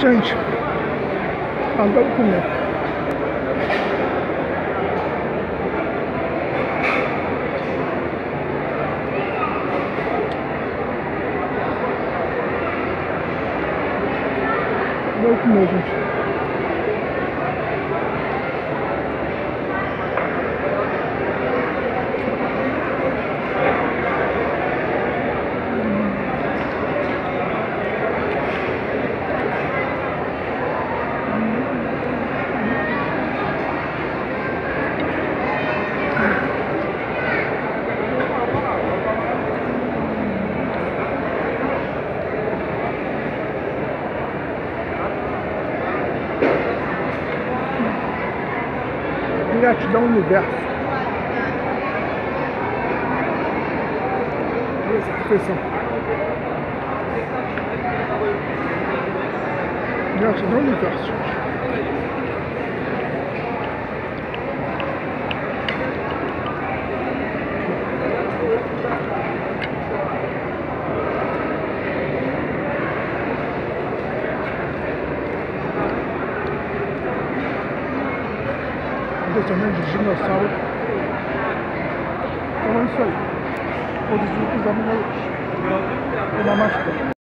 gente. Adoro comer. Adoro comer, gente. Gratidão universo. Gratidão universo. Descendente de dinossauro. Então é isso aí. Todos os amigos. Namastê.